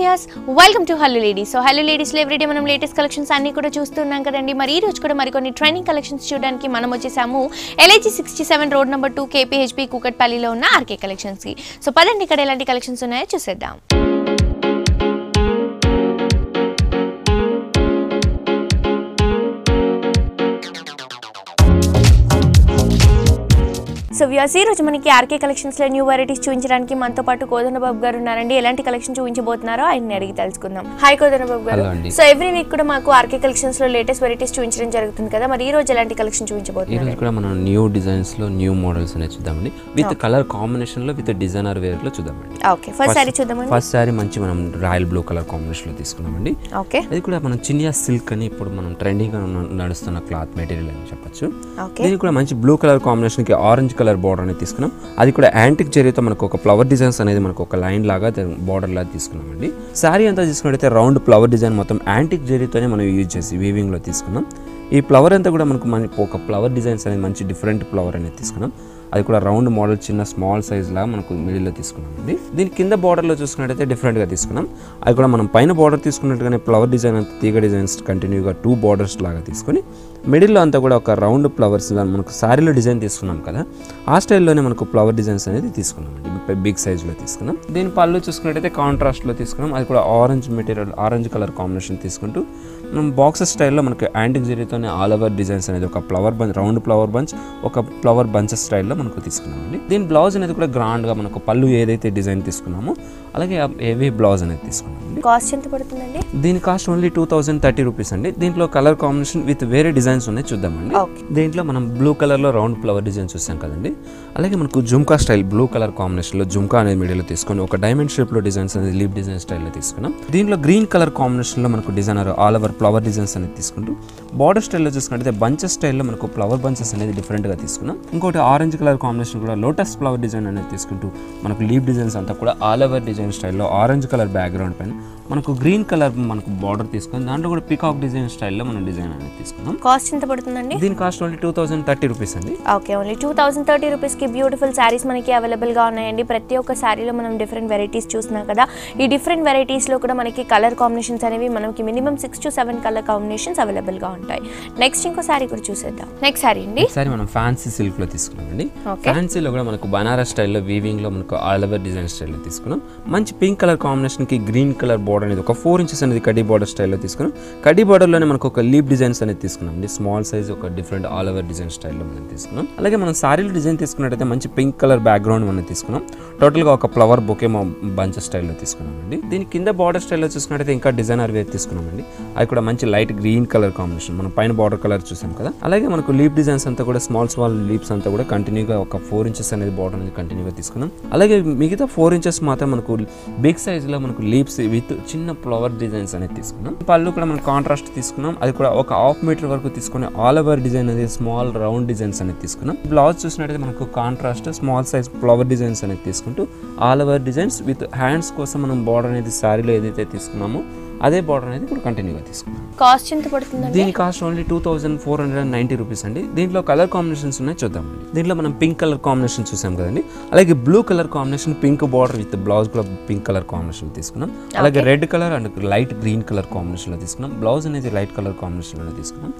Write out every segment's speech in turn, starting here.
Vyas welcome to hello ladies so hello లేడీస్లో everyday మనం latest collections అన్ని కూడా చూస్తున్నాం కదండి. మరి ఈ రోజు కూడా మరికొన్ని ట్రైనింగ్ కలెక్షన్స్ చూడడానికి మనం వచ్చేసాము. LIG sixty seven road number two KPHB కూకట్పల్లిలో ఉన్న ఆర్కే కలెక్షన్స్కి సో పదండి ఇక్కడ ఎలాంటి కలెక్షన్స్ ఉన్నాయో చూసేద్దాం. సో వ్యాస్ ఈ రోజు మనకి ఆర్కే కలెక్షన్స్లో న్యూ వెరైటీస్ చూపించడానికి మనతో పాటు కోదండ బాబు గారు ఉన్నారండి. ఎలాంటి కలెక్షన్ చూపించబోతున్నారో ఆయన్ని అడిగి తెలుసుకుందాం. హాయ్ కోదండ బాబు గారు. సో ఎవ్రీ వీక్ కూడా మాకు ఆర్కే కలెక్షన్స్లో లేటెస్ట్ వెరైటీస్ చూపించడం జరుగుతుంది కదా. మరి ఈ రోజు ఎలాంటి కలెక్షన్ ఈ చూపించబోతున్నారు రోజు కూడా మనం న్యూ డిజైన్స్లో న్యూ మోడల్స్ అనేది చూద్దామండి. విత్ కలర్ కాంబినేషన్లో విత్ డిజైనర్ వేర్లో చూద్దామండి ఓకే ఫస్ట్ సారీ చూద్దామండి. ఫస్ట్ సారీ మంచి మనం రాయల్ బ్లూ కలర్ కాంబినేషన్లో తీసుకున్నామండి. ఓకే అది కూడా మనం చినియా సిల్క్ అని ఇప్పుడు మనం ట్రెండింగ్గా నడుస్తున్న క్లాత్ మెటీరియల్ అని చెప్పొచ్చు. దీనికి కూడా మంచి బ్లూ కలర్ కాంబినేషన్కి ఆరెంజ్ కలర్ బార్డర్ అనేది తీసుకున్నాం. అది కూడా యాంటిక్ జరీతో మనకు ఒక ఫ్లవర్ డిజైన్స్ అనేది మనకు ఒక లైన్ లాగా బార్డర్ లాగా తీసుకున్నామండి. శారీ అంతా తీసుకున్నట్టయితే రౌండ్ ఫ్లవర్ డిజైన్ మొత్తం యాంటిక్ జరీతోనే మనం యూజ్ చేసి వీవింగ్లో తీసుకున్నాం. ఈ ఫ్లవర్ అంతా కూడా మనకు మన ఒక ఫ్లవర్ డిజైన్స్ అనేది మంచి డిఫరెంట్ ఫ్లవర్ అనేది తీసుకున్నాం. అది కూడా రౌండ్ మోడల్ చిన్న స్మాల్ సైజ్ లాగా మనకు మిడిల్లో తీసుకున్నామండి. దీని కింద బార్డర్లో చూసుకున్నట్టయితే డిఫరెంట్గా తీసుకున్నాం. అది కూడా మనం పైన బార్డర్ తీసుకున్నట్టుగానే ఫ్లవర్ డిజైన్ అంతా తీగ డిజైన్స్ కంటిన్యూగా టూ బార్డర్స్ లాగా తీసుకొని మిడిల్లో అంతా కూడా ఒక రౌండ్ ఫ్లవర్స్ మనకు శారీలో డిజైన్ తీసుకున్నాం కదా ఆ స్టైల్లోనే మనకు ఫ్లవర్ డిజైన్స్ అనేది తీసుకున్నామండి బిగ్ సైజులో తీసుకున్నాం. దీని పళ్ళు చూసుకున్నట్టయితే కాంట్రాస్ట్లో తీసుకున్నాం. అది కూడా orange material orange colour combination తీసుకుంటూ మనం బాక్సెస్ స్టైల్లో మనకు యాంటిక్ జరీతోనే ఆల్ ఓవర్ డిజైన్స్ అనేది ఒక flower bunch round flower bunch ఒక ఫ్లవర్ బంచెస్ స్టైల్లో మనకు తీసుకున్నామండి దీని బ్లౌజ్ అనేది కూడా గ్రాండ్గా మనకు పళ్ళు ఏదైతే డిజైన్ తీసుకున్నామో అలాగే హెవీ బ్లౌజ్ అనేది తీసుకున్నామండి కాస్ట్ ఎంత పడుతుందండి? దీని cost only two thousand thirty rupees అండి. దీంట్లో కలర్ కాంబినేషన్ విత్ వేరే డిజైన్స్ ఉన్నాయి చూద్దామండి. దీంట్లో మనం బ్లూ కలర్లో రౌండ్ ఫ్లవర్ డిజైన్ చూసాం కదండి. అలాగే మనకు జుమ్కా స్టైల్ బ్లూ కలర్ కాంబినేషన్లో జుమ్కా అనేది మిడిల్లో తీసుకొని ఒక డైమండ్ షేప్లో డిజైన్స్ అనేది లీప్ డిజైన్ స్టైల్లో తీసుకున్నాం. దీంట్లో గ్రీన్ కలర్ కాంబినేషన్లో మనకు designer all over flower designs అనేది తీసుకుంటూ బార్డర్ స్టైల్లో చూసుకుంటే బంచెస్ స్టైల్లో మనకు ఫ్లవర్ బంచెస్ అనేది డిఫరెంట్గా తీసుకున్నాం. ఇంకోటి ఆరెంజ్ కలర్ కాంబినేషన్ కూడా లోటస్ ఫ్లవర్ డిజైన్ అనేది తీసుకుంటూ మనకు లీప్ డిజైన్స్ అంతా కూడా ఆల్ ఓవర్ డిజైన్ స్టైల్లో ఆరెంజ్ కలర్ బ్యాక్గ్రౌండ్ పైన మనకు గ్రీన్ కలర్ మనకు బార్డర్ తీసుకొని దాంట్లో కూడా పికాక్ డిజైన్ స్టైల్లో మనం డిజైన్ అనేది తీసుకున్నాం కాస్ట్ ఎంత పడుతుందండి? దీని cost only two thousand thirty rupees అండి. Okay only two thousand thirty రూపీస్కి బ్యూటిఫుల్ శారీస్ మనకి అవైలబుల్గా ఉన్నాయండి. ప్రతి ఒక్క శారీలో మనం డిఫరెంట్ వెరైటీస్ చూస్తున్నాం కదా ఈ డిఫరెంట్ వెరైటీస్లో కూడా మనకి కలర్ కాంబినేషన్స్ అనేవి మనకి minimum six to seven colour combinations అవైలబుల్గా ఉంటాయి. నెక్స్ట్ ఇంకో శారీ కూడా చూసేద్దాం. నెక్స్ట్ శారీ అండి. ఒకసారి మనం ఫ్యాన్సీ సిల్క్లో తీసుకున్నామండి. Okay. ఫ్యాన్సీలో కూడా మనకు బనారస్ స్టైల్లో వీవింగ్లో మనకు ఆల్ ఓవర్ డిజైన్ స్టైల్లో తీసుకున్నాం. మంచి పింక్ కలర్ కాంబినేషన్కి గ్రీన్ కలర్ బోర్డర్ అనేది ఒక ఫోర్ ఇంచెస్ అనేది కడ్డీ బార్డర్ స్టైల్లో తీసుకున్నాం. కడ్డీ బార్డర్లోనే మనకు ఒక లీప్ డిజైన్స్ అనేది తీసుకున్నాం అండి స్మాల్ సైజ్ ఒక డిఫరెంట్ ఆల్ ఓవర్ డిజైన్ స్టైల్లో మనం తీసుకున్నాం. అలాగే మనం సారీలు డిజైన్ తీసుకున్నట్టయితే మంచి పింక్ కలర్ బ్యాక్గ్రౌండ్ మనం తీసుకున్నాం. టోటల్గా ఒక ఫ్లవర్ బొకే బంచ్ స్టైల్లో తీసుకున్నామండి. దీని కింద బార్డర్ స్టైల్లో చూసుకున్నట్టయితే ఇంకా డిజైనర్ వేర్ తీసుకున్నామండి. అది కూడా మంచి లైట్ గ్రీన్ కలర్ కాంబినేషన్ మనం పైన బార్డర్ కలర్ చూసాం కదా? అలాగే మనకు లీప్ డిజైన్స్ అంతా కూడా స్మాల్ స్మాల్ లీప్స్ అంతా కూడా కంటిన్యూగా ఒక ఫోర్ ఇంచెస్ అనేది బార్డర్ అనేది కంటిన్యూగా తీసుకున్నాం. అలాగే మిగతా ఫోర్ ఇంచెస్ మాత్రం మనకు బిగ్ సైజ్లో మనకు లీప్స్ విత్ చిన్న ఫ్లవర్ డిజైన్స్ అనేది తీసుకున్నాం. పళ్ళు కూడా మనం కాంట్రాస్ట్ తీసుకున్నాం. అది కూడా ఒక హాఫ్ మీటర్ వరకు తీసుకుని ఆల్ ఓవర్ డిజైన్ అనేది స్మాల్ రౌండ్ డిజైన్స్ అనేది తీసుకున్నాం. బ్లౌజ్ చూసినట్టయితే మనకు contrast small size flower designs అనేది తీసుకుంటూ all over designs with hands కోసం మనం బార్డర్ అనేది శారీలో ఏదైతే తీసుకున్నామో అదే బార్డర్ అనేది ఇప్పుడు కంటిన్యూగా తీసుకున్నాం కాస్ట్ ఎంత పడుతుందండి? దీని cost only two thousand four hundred and ninety rupees అండి. దీంట్లో కలర్ కాంబినేషన్స్ ఉన్నాయి చూద్దామండి దీంట్లో మనం పింక్ కలర్ కాంబినేషన్ చూసాం కదండి. అలాగే blue colour combination pink border with blouse కూడా పింక్ కలర్ కాంబినేషన్ తీసుకున్నాం. అలాగే red colour and light green colour కాంబినేషన్లో తీసుకున్నాం. బ్లౌజ్ అనేది లైట్ కలర్ కాంబినేషన్లో తీసుకున్నాం.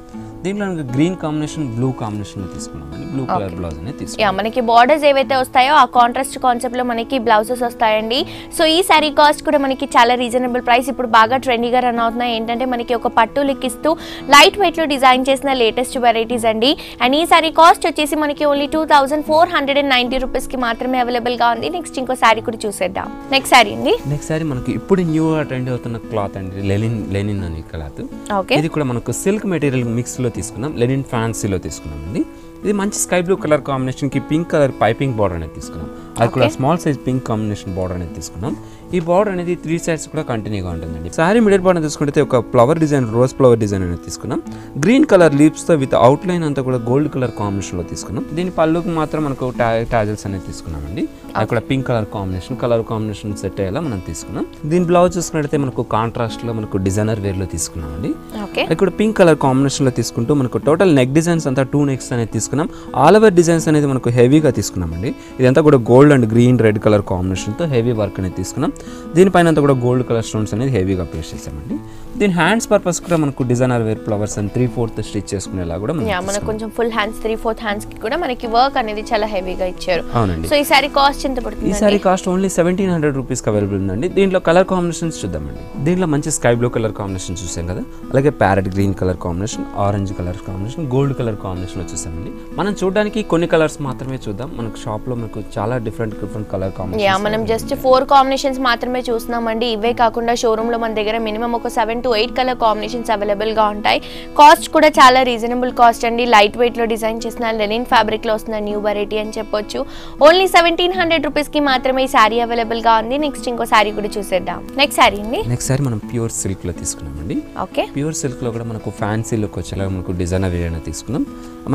దీంట్లో గ్రీన్ కాంబినేషన్ బ్లూ కాంబినేషన్లో తీసుకున్నాం అండి. బ్లూ కలర్ బ్లౌజ్ అనేది తీసుకున్నాం. మనకి బార్డర్స్ ఏవైతే వస్తాయో ఆ కాంట్రాస్ట్ కాన్సెప్ట్లో మనకి బ్లౌజెస్ వస్తాయండి. సో ఈ శారీ కాస్ట్ కూడా మనకి చాలా రీజనబుల్ ప్రైస్ ఇప్పుడు బాగా ట్రెండీగా రన్ అవుతున్నాయి. ఏంటంటే మనకి ఒక పట్టు లిక్కిస్తూ లైట్ వెయిట్లో డిజైన్ చేసిన లేటెస్ట్ వెరైటీస్ అండి. అండ్ ఈ శారీ కాస్ట్ వచ్చేసి మనకి only two thousand four hundred and ninety రూపీస్కి మాత్రమే అవైలబుల్గా ఉంది. నెక్స్ట్ ఇంకో శారీ కూడా చూసేద్దాం. నెక్స్ట్ శారీ అండి. నెక్స్ట్ సారీ మనకి ఇప్పుడు న్యూ ట్రెండ్ అవుతున్న క్లాత్ అండి. లెనిన్ లెనిన్ అని క్లాత్ ఓకే ఇది కూడా మనకు సిల్క్ మెటీరియల్ మిక్స్లో తీసుకున్నాం. లెనిన్ ఫ్యాన్సీలో తీసుకున్నాం అండి. ఇది మంచి స్కై బ్లూ కలర్ కాంబినేషన్కి పింక్ కలర్ పైపింగ్ బార్డర్ అనేది తీసుకున్నాం. అది కూడా small size pink combination border అనేది తీసుకున్నాం. ఈ బార్డర్ అనేది త్రీ సైడ్స్ కూడా కంటిన్యూగా ఉంటుందండి. సారీ మిడిల్ బార్డర్ తీసుకుంటే ఒక flower design rose flower design అనేది తీసుకున్నాం. గ్రీన్ కలర్ లీవ్స్తో విత్ అవుట్ లైన్ అంతా కూడా గోల్డ్ కలర్ కాంబినేషన్లో తీసుకున్నాం. దీని పళ్ళుకి మాత్రం మనకు టాజల్స్ అనేది తీసుకున్నామండి. అది కూడా pink colour combination colour combination set అయ్యేలా మనం తీసుకున్నాం. దీని బ్లౌజ్ చూసుకున్నట్టయితే మనకు కాంట్రాస్ట్లో మనకు డిజైనర్ వేర్లో తీసుకున్నామండి. ఓకే ఇక్కడ పింక్ కలర్ కాంబినేషన్లో తీసుకుంటూ మనకు టోటల్ నెక్ డిజైన్స్ అంతా టూ నెక్స్ అనేది తీసుకున్నాం. ఆల్ ఓవర్ డిజైన్స్ అనేది మనకు హెవీగా తీసుకున్నామండి. ఇదంతా కూడా gold and green red colour కాంబినేషన్తో హెవీ వర్క్ అనేది తీసుకున్నాం. దీనిపైన అంతా కూడా గోల్డ్ కలర్ స్టోన్స్ అనేది హెవీగా పేస్ట్ చేసామండి. దీని హ్యాండ్స్ పర్పస్ కూడా మనకు designer wear flowers and three fourth stitch చేసుకునేలా కూడా మనకు కొంచెం ఫుల్ హ్యాండ్స్ త్రీ ఫోర్త్ హ్యాండ్స్కి కూడా మనకి వర్క్ అనేది చాలా హెవీగా ఇచ్చారు. అవునండి. సో ఈ సారీ కాస్ట్ ఎంత ఈ పడుతుంది sari cost only seventeen hundred రూపీస్కి అవైలబుల్ ఉందండి. దీంట్లో కలర్ కాంబినేషన్స్ చూద్దామండి. దీంట్లో మంచి స్కై బ్లూ కలర్ కాంబినేషన్ చూసాం కదా. అలాగే parrot green colour combination orange colour combination gold colour combination వచ్చేసామండి. మనం చూడడానికి కొన్ని కలర్స్ మాత్రమే చూద్దాం. మనకు షాప్లో మనకు చాలా డిఫరెంట్ డిఫరెంట్ కలర్ యా కాంబినేషన్ మనం జస్ట్ ఫోర్ కాంబినేషన్స్ మాత్రమే చూస్తున్నామండి. ఇవే కాకుండా షోరూమ్లో మన దగ్గర మినిమం ఒక seven to eight colour combinations అవైలబుల్గా ఉంటాయి. కాస్ట్ కూడా చాలా రీజనబుల్ కాస్ట్ అండి. లైట్ వెయిట్లో డిజైన్ చేసిన లెనిన్ ఫ్యాబ్రిక్లో వస్తున్న న్యూ వెరైటీ అని చెప్పొచ్చు. ఓన్లీ సెవెంటీన్ హండ్రెడ్ రూపీస్కి మాత్రమే ఈ శారీ అవైలబుల్గా ఉంది. నెక్స్ట్ ఇంకో శారీ కూడా చూసేద్దాం. నెక్స్ట్ శారీ అండి. నెక్స్ట్ సారీ మనం ప్యూర్ సిల్క్లో తీసుకున్నామండి. ఓకే ప్యూర్ సిల్క్లో కూడా మనకు ఫ్యాన్సీ లుక్ వచ్చేలాగా మనకు డిజైనర్ వేర్ అనేది తీసుకున్నాం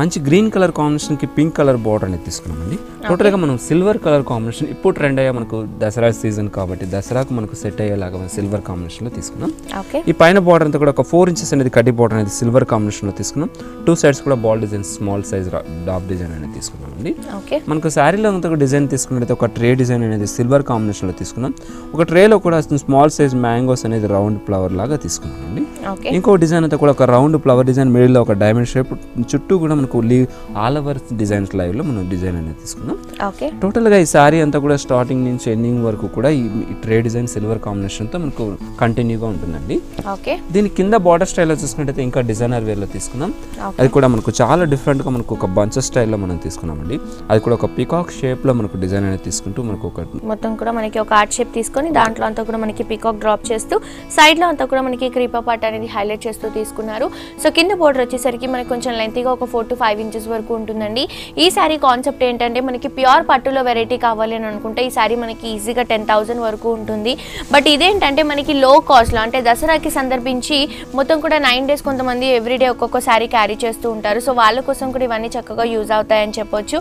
మంచి గ్రీన్ కలర్ కాంబినేషన్కి పింక్ కలర్ బార్డర్ అనేది తీసుకున్నామండి. టోటల్గా మనం సిల్వర్ కలర్ కాంబినేషన్ ఇప్పుడు ట్రెండ్ అయ్యే మనకు దసరా సీజన్ కాబట్టి దసరాకు మనకు సెట్ అయ్యేలాగా మనం సిల్వర్ కాంబినేషన్లో తీసుకున్నాం. ఈ పైన బార్డర్ అంతా కూడా ఒక ఫోర్ ఇంచెస్ అనేది కడ్డీ బార్డర్ అనేది సిల్వర్ కాంబినేషన్లో తీసుకున్నాం. టూ సైడ్స్ కూడా ball design small size డాప్ design అనేది తీసుకున్నామండి. ఓకే మనకు శారీలో అంతా ఒక డిజైన్ తీసుకున్నట్లయితే ఒక ట్రే డిజైన్ అనేది సిల్వర్ కాంబినేషన్లో తీసుకున్నాం. ఒక ట్రేలో కూడా స్మాల్ సైజ్ మ్యాంగోస్ అనేది రౌండ్ ఫ్లవర్ లాగా తీసుకున్నామండి. ఓకే ఇంకో డిజైన్ అయితే కూడా ఒక రౌండ్ ఫ్లవర్ డిజైన్ మిడిల్లో ఒక డైమండ్ షేప్ చుట్టూ కూడా మనకు లీవ్ ఆల్ ఓవర్ డిజైన్స్ లైవ్లో మనం డిజైన్ అనేది తీసుకున్నాం ఓకే టోటల్గా ఈ శారీ అంతా కూడా స్టార్టింగ్ నుంచి ఎండింగ్ వరకు కూడా ఈ ట్రే డిజైన్ సిల్వర్ కాంబినేషన్తో మనకు కంటిన్యూగా ఉంటుందండి. ఓకే దీని కింద బార్డర్ స్టైల్లో చూసుకున్నట్టయితే ఇంకా డిజైనర్ వేర్లో తీసుకున్నాం ఓకే అది కూడా మనకు చాలా డిఫరెంట్గా మనకు ఒక బంచ్ స్టైల్లో మనం తీసుకున్నామండి. అది కూడా ఒక పికాక్ షేప్లో మనకు డిజైన్ అనేది తీసుకుంటూ మనకు ఒక మొత్తం కూడా మనకి ఒక ఆర్ట్ షేప్ తీసుకొని దాంట్లో అంతా కూడా మనకి పికాక్ డ్రాప్ చేస్తూ సైడ్లో అంతా కూడా మనకి క్రీపా పార్ట్ అనేది హైలైట్ చేస్తూ తీసుకున్నారు. సో కింద బోర్డర్ వచ్చేసరికి మనకి కొంచెం లెంతీగా ఒక ఫోర్ టు ఫైవ్ ఇంచెస్ వరకు ఉంటుందండి. ఈ శారీ కాన్సెప్ట్ ఏంటంటే మనకి ప్యూర్ పట్టులో వెరైటీ కావాలి అని అనుకుంటే ఈ శారీ మనకి ఈజీగా టెన్ థౌసండ్ వరకు ఉంటుంది. బట్ ఇదేంటంటే మనకి లో కాస్ట్లో అంటే దసరాకి సందర్భించి మొత్తం కూడా నైన్ డేస్ కొంతమంది ఎవ్రీడే ఒక్కొక్క శారీ క్యారీ చేస్తూ ఉంటారు. సో వాళ్ళ కోసం కూడా ఇవన్నీ చక్కగా యూజ్ అవుతాయని చెప్పొచ్చు.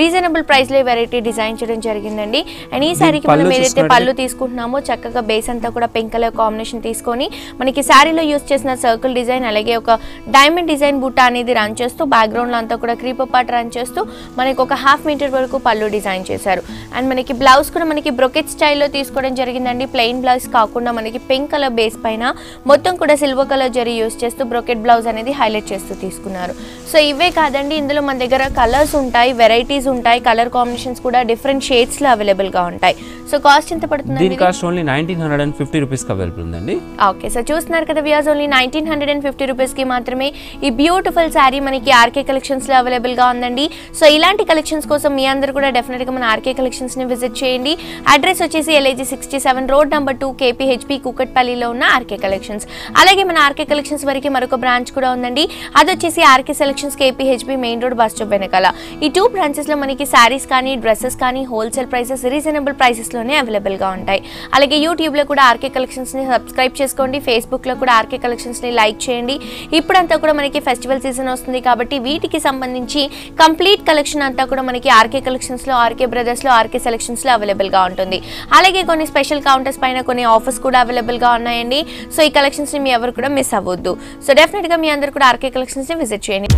రీజనబుల్ ప్రైస్లో వెరైటీ డిజైన్ చేయడం జరిగిందండి. అండ్ ఈ శారీకి మనం ఏదైతే పళ్ళు తీసుకుంటున్నామో చక్కగా బేస్ అంతా కూడా పింక్ కలర్ కాంబినేషన్ తీసుకొని మనకి శారీలో యూస్ చేసిన సర్కిల్ డిజైన్ అలాగే ఒక డైమండ్ డిజైన్ బుట్ట అనేది రన్ చేస్తూ బ్యాక్గ్రౌండ్లో అంతా కూడా క్రీపర్ పార్ట్ రన్ చేస్తూ మనకి ఒక హాఫ్ మీటర్ వరకు పళ్ళు డిజైన్ చేశారు. అండ్ మనకి బ్లౌజ్ కూడా మనకి బ్రొకెట్ స్టైల్లో తీసుకోవడం జరిగిందండి. ప్లెయిన్ బ్లౌజ్ కాకుండా మనకి పింక్ కలర్ బేస్ పైన మొత్తం కూడా సిల్వర్ కలర్ జరీ యూస్ చేస్తూ బ్రొకెట్ బ్లౌజ్ అనేది హైలైట్ చేస్తూ తీసుకున్నారు. సో ఇవే కాదండి ఇందులో మన దగ్గర కలర్స్ ఉంటాయి వెరైటీస్ ఉంటాయి కలర్ కాంబినేషన్స్ కూడా డిఫరెంట్ షేడ్స్లో అవైలబుల్గా ఉంటాయి. సో కాస్ట్ ఎంత పడుతుందండి దీని cost only nineteen hundred and fifty available ఉందండి. ఓకే సో చూస్తున్నారు కదా views only nineteen hundred and fifty రూపీస్కి మాత్రమే ఈ బ్యూటిఫుల్ శారీ మనకి ఆర్కే కలెక్షన్స్లో అవైలబుల్గా ఉందండి. సో ఇలాంటి కలెక్షన్స్ కోసం మీ అందరూ కూడా డెఫినెట్గా మన ఆర్కే కలెక్షన్స్ని విజిట్ చేయండి. అడ్రస్ వచ్చేసి LIG sixty seven road number two KPHB కూకట్పల్లిలో ఉన్న ఆర్కే కలెక్షన్స్ అలాగే మన ఆర్కే కలెక్షన్స్ వరకు మరొక బ్రాంచ్ కూడా ఉందండి. అది వచ్చేసి RK selections KPHB main road bus stop వెనకాల. ఈ టూ బ్రాంచెస్లో మనకి శారీస్ కానీ డ్రెస్సెస్ కానీ హోల్సేల్ ప్రైసెస్ రీజనబుల్ ప్రైసెస్లోనే అవైలబుల్గా ఉంటాయి. అలాగే యూట్యూబ్లో కూడా ఆర్కే కలెక్షన్స్ని సబ్స్క్రైబ్ చేసుకోండి. ఫేస్బుక్లో కూడా ఆర్కే కలెక్షన్స్ని లైక్ చేయండి. ఇప్పుడంతా కూడా మనకి ఫెస్టివల్ సీజన్ వస్తుంది కాబట్టి వీటికి సంబంధించి కంప్లీట్ కలెక్షన్ అంతా కూడా మనకి ఆర్కే కలెక్షన్స్లో ఆర్కే బ్రదర్స్లో ఆర్కే సెలెక్షన్స్లో అవైలబుల్గా ఉంటుంది. అలాగే కొన్ని స్పెషల్ కౌంటర్స్ పైన కొన్ని ఆఫర్స్ కూడా అవైలబుల్గా ఉన్నాయండి. సో ఈ కలెక్షన్స్ని మీ ఎవరు కూడా మిస్ అవ్వద్దు. సో డెఫినెట్గా మీ అందరు కూడా ఆర్కే కలెక్షన్స్ని విజిట్ చేయండి.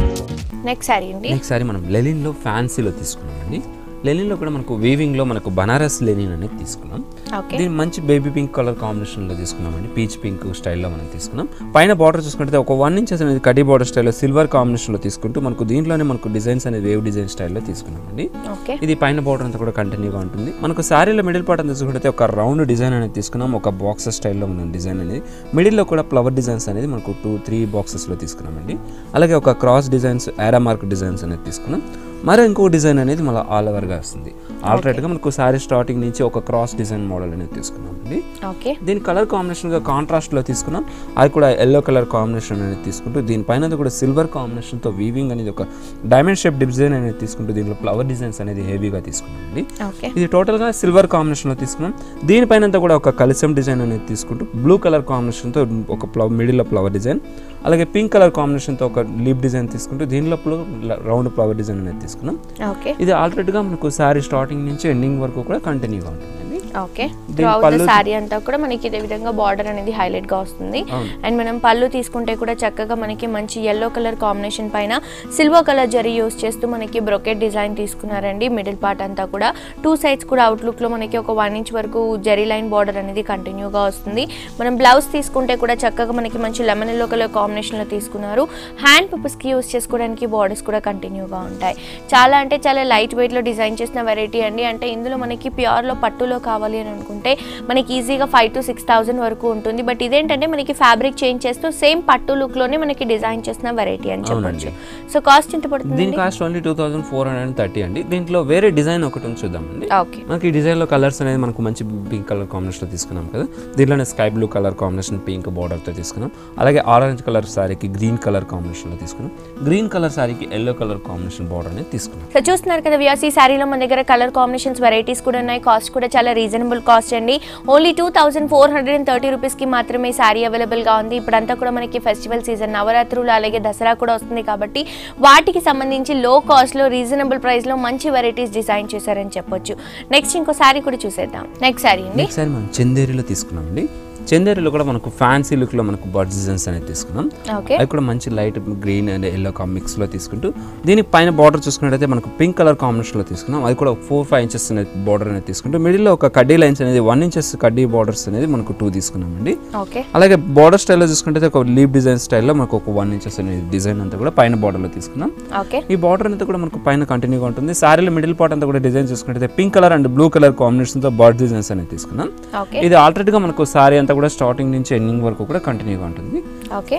నెక్స్ట్ సారీ అండి. నెక్స్ట్ సారీ మనం లెలిన్లో ఫ్యాన్సీలో తీసుకున్నామండి. లెనిన్లో కూడా మనకు వీవింగ్లో మనకు బనారస్ లెనిన్ అనేది తీసుకున్నాం. దీన్ని మంచి బేబీ పింక్ కలర్ కాంబినేషన్లో తీసుకున్నామండి. పీచ్ పింక్ స్టైల్లో మనం తీసుకున్నాం. పైన బార్డర్ చూసుకుంటే ఒక వన్ ఇంచెస్ అనేది కడ్డీ బార్డర్ స్టైల్లో సిల్వర్ కాంబినేషన్లో తీసుకుంటూ మనకు దీంట్లోనే మనకు డిజైన్స్ అనేది వేవ్ డిజైన్ స్టైల్లో తీసుకున్నామండి. ఇది పైన బార్డర్ అంతా కూడా కంటిన్యూగా ఉంటుంది. మనకు శారీలో మిడిల్ పార్ట్ అంతా చూసుకుంటే ఒక రౌండ్ డిజైన్ అనేది తీసుకున్నాం. ఒక బాక్స్ స్టైల్లో ఉన్న డిజైన్ అనేది. మిడిల్లో కూడా ఫ్లవర్ డిజైన్స్ అనేది మనకు టూ త్రీ బాక్సెస్లో తీసుకున్నామండి. అలాగే ఒక cross designs arrow mark designs అనేది తీసుకున్నాం. మరో ఇంకో డిజైన్ అనేది మళ్ళీ ఆల్ ఓవర్గా వస్తుంది. ఆల్రెడీగా మనకు శారీ స్టార్టింగ్ నుంచి ఒక క్రాస్ డిజైన్ మోడల్ అనేది తీసుకున్నామండి ఓకే దీని కలర్ కాంబినేషన్గా కాంట్రాస్ట్లో తీసుకున్నాం. అది కూడా ఎల్లో కలర్ కాంబినేషన్ అనేది తీసుకుంటూ దీనిపైన కూడా సిల్వర్ కాంబినేషన్తో వీవింగ్ అనేది ఒక డైమండ్ షేప్ డిజైన్ అనేది తీసుకుంటూ దీంట్లో ఫ్లవర్ డిజైన్స్ అనేది హెవీగా తీసుకున్నామండి ఓకే ఇది టోటల్గా సిల్వర్ కాంబినేషన్లో తీసుకున్నాం. దీనిపైన కూడా ఒక కలిసం డిజైన్ అనేది తీసుకుంటూ బ్లూ కలర్ కాంబినేషన్తో ఒక ఫ్లవర్ మిడిల్లో ఫ్లవర్ డిజైన్ అలాగే పింక్ కలర్ కాంబినేషన్తో ఒక లీప్ డిజైన్ తీసుకుంటూ దీనిలో రౌండ్ ఫ్లవర్ డిజైన్ అనేది తీసుకున్నాం ఓకే. ఇది ఆల్రెడీగా మనకు శారీ స్టార్టింగ్ నుంచి ఎండింగ్ వరకు కూడా కంటిన్యూగా ఉంటుందండి ఓకే శారీ అంతా కూడా మనకి ఇదే విధంగా బార్డర్ అనేది హైలైట్గా వస్తుంది. అండ్ మనం పళ్ళు తీసుకుంటే కూడా చక్కగా మనకి మంచి ఎల్లో కలర్ కాంబినేషన్ పైన సిల్వర్ కలర్ జరీ యూస్ చేస్తూ మనకి బ్రొకెట్ డిజైన్ తీసుకున్నారండి. మిడిల్ పార్ట్ అంతా కూడా. టూ సైడ్స్ కూడా అవుట్లుక్లో మనకి ఒక వన్ ఇంచ్ వరకు జరీ లైన్ బార్డర్ అనేది కంటిన్యూగా వస్తుంది. మనం బ్లౌజ్ తీసుకుంటే కూడా చక్కగా మనకి మంచి లెమన్ ఎల్లో కలర్ కాంబినేషన్లో తీసుకున్నారు. హ్యాండ్ పర్పస్కి యూస్ చేసుకోవడానికి బార్డర్స్ కూడా కంటిన్యూగా ఉంటాయి. చాలా అంటే చాలా లైట్ వెయిట్లో డిజైన్ చేసిన వెరైటీ అండి. అంటే ఇందులో మనకి ప్యూర్లో పట్టులో కావాలి అని అనుకుంటే మనకి ఈజీగా ఫైవ్ టు సిక్స్ థౌసండ్ వరకు ఉంటుంది. బట్ ఇదేంటంటే మనకి ఫ్యాబ్రిక్ చేంజ్ చేస్తూ సేమ్ పట్టు లుక్లోనే మనకి డిజైన్ చేసిన వెరైటీ అని చెప్పొచ్చు. సో కాస్ట్ ఎంత పడుతుంది దీని cost only two thousand four hundred and thirty అండి. దీంట్లో వేరే డిజైన్ ఒకటి ఉంది చూద్దామండి. ఓకే మనకి ఈ డిజైన్లో కలర్స్ అనేది మనకు మంచి పింక్ కలర్ కాంబినేషన్లో తీసుకున్నాం కదా. దీంట్లోనే sky blue colour combination pink బార్డర్తో తీసుకున్నాం. అలాగే ఆరెంజ్ కలర్ శారీకి గ్రీన్ కలర్ కాంబినేషన్లో తీసుకున్నాం. గ్రీన్ కలర్ శారీకి ఎల్లో కలర్ కాంబినేషన్ బార్డర్ అనేది తీసుకున్నాం. సో చూస్తున్నారు కదా వ్యాస్ ఈ శారీలో మన దగ్గర కలర్ కాంబినేషన్స్ వెరైటీస్ కూడా ఉన్నాయి. కాస్ట్ కూడా చాలా రీజనబుల్ కాస్ట్ అండి. Only two thousand four hundred and thirty రూపీస్కి మాత్రమే శారీ అవైలబుల్గా ఉంది. ఇప్పుడంతా కూడా మనకి ఫెస్టివల్ సీజన్ నవరాత్రులు అలాగే దసరా కూడా వస్తుంది కాబట్టి వాటికి సంబంధించి లో కాస్ట్లో రీజనబుల్ ప్రైస్లో మంచి వెరైటీస్ డిజైన్ చేశారని చెప్పొచ్చు. నెక్స్ట్ ఇంకో శారీ కూడా చూసేద్దాం. నెక్స్ట్ శారీ అండి. చందేరిలో తీసుకున్నాం అండి చందేరిలో కూడా మనకు ఫ్యాన్సీ లుక్లో మనకు బర్డ్ డిజైన్స్ అనేది తీసుకున్నాం. అది కూడా మంచి లైట్ గ్రీన్ అండ్ ఎల్లో మిక్స్లో తీసుకుంటూ దీని పైన బార్డర్ చూసుకున్నట్టయితే మనకు పింక్ కలర్ కాంబినేషన్లో తీసుకున్నాం. అది కూడా ఫోర్ ఫైవ్ ఇంచెస్ అనేది బార్డర్ అనేది తీసుకుంటూ మిడిల్లో ఒక కడ్డీ లైన్స్ అనేది వన్ ఇంచెస్ కడ్డీ బార్డర్స్ అనేది మనకు టూ తీసుకున్నామండి. అలాగే బార్డర్ స్టైల్లో చూసుకుంటే ఒక లీప్ డిజైన్ స్టైల్లో మనకు ఒక వన్ ఇంచెస్ అనేది డిజైన్ అంతా కూడా పైన బార్డర్లో తీసుకున్నాం. ఈ బార్డర్ అంతా కూడా మనకు పైన కంటిన్యూగా ఉంటుంది. శారీలో మిడిల్ పార్ట్ అంతా కూడా డిజైన్ చూసుకుంటే pink colour and blue colour కాంబినేషన్తో బార్డర్ డిజైన్స్ అనేది తీసుకున్నాం. ఇది ఆల్రెడీగా మనకు శారీ అంతా కూడా స్టార్టింగ్ నుంచి ఎండింగ్ వరకు కూడా కంటిన్యూగా ఉంటుంది.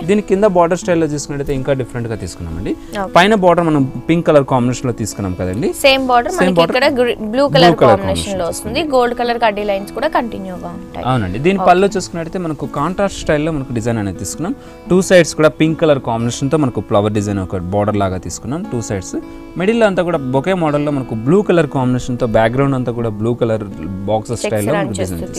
దీని కింద బార్డర్ స్టైల్లో తీసుకున్నట్టయితే ఇంకా డిఫరెంట్గా తీసుకున్నామండి. పైన బార్డర్ మనం పింక్ కలర్ కాంబినేషన్లో తీసుకున్నాం కదండి. Same border border. ఇక్కడ బ్లూ కలర్ కాంబినేషన్లో వస్తుంది. గోల్డ్ కలర్ కడ్డీ లైన్స్ కూడా కంటిన్యూగా ఉంటాయి. అవునండి. దీని పళ్ళు చూసుకున్నట్టయితే మనకు కాంట్రాస్ట్ స్టైల్లో మనకు డిజైన్ అనేది తీసుకున్నాం. టూ సైడ్స్ కూడా పింక్ కలర్ కాంబినేషన్తో మనకు ఫ్లవర్ డిజైన్ ఒక బార్డర్ లాగా తీసుకున్నాం. టూ సైడ్స్ మిడిల్ అంతా కూడా బొకే మోడల్లో మనకు బ్లూ కలర్ కాంబినేషన్తో బ్యాక్గ్రౌండ్ అంతా కూడా బ్లూ కలర్ బాక్సెస్ స్టైల్లో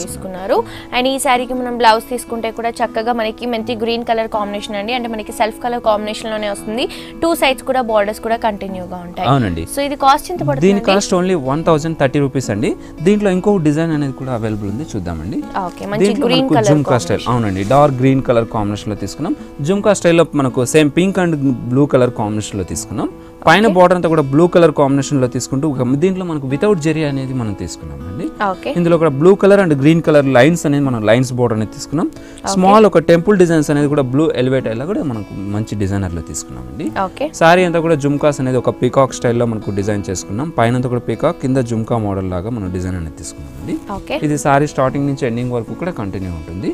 తీసుకున్నారు. అండ్ ఈ శారీకి మనం బ్లౌజ్ తీసుకుంటే కూడా చక్కగా మనకి మెంతి గ్రీన్ కలర్ కాంబినేషన్ అండి. అంటే మనకి సెల్ఫ్ కలర్ కాంబినేషన్లోనే వస్తుంది. టూ సైడ్స్ కూడా బార్డర్స్ కూడా కంటిన్యూగా ఉంటాయి. అవునండి. సో ఇది కాస్ట్ ఎంత దీని పడుతుంది cost only one thousand thirty rupees అండి. దీంట్లో ఇంకో డిజైన్ అనేది కూడా అవైలబుల్ ఉంది. చూద్దామండి. ఓకే మంచి గ్రీన్ కలర్ జుమ్కా స్టైల్ అవునండి. డార్క్ గ్రీన్ కలర్ కాంబినేషన్లో తీసుకున్నాం. జుమ్కా స్టైల్లో మనకు same pink and blue colour కాంబినేషన్లో తీసుకున్నాం. పైన బార్డర్ అంతా కూడా బ్లూ కలర్ కాంబినేషన్లో తీసుకుంటూ దీంట్లో మనకు వితౌట్ జెరీ అనేది మనం తీసుకున్నాం అండి. ఇందులో కూడా blue colour and green colour lines అనేది మనం లైన్స్ బోర్డర్ అనేది తీసుకున్నాం. స్మాల్ ఒక టెంపుల్ డిజైన్స్ అనేది కూడా బ్లూ ఎలివేట్ అయ్యేలా కూడా మనకు మంచి డిజైనర్లో తీసుకున్నామండి ఓకే సారీ అంతా కూడా జుమ్కాస్ అనేది ఒక పీకాక్ స్టైల్లో మనకు డిజైన్ చేసుకున్నాం. పైన అంతా కూడా పీకాక్ కింద జుమ్కా మోడల్ లాగా మనం డిజైన్ అనేది తీసుకున్నామండి ఓకే ఇది సారీ స్టార్టింగ్ నుంచి ఎండింగ్ వరకు కూడా కంటిన్యూ ఉంటుంది.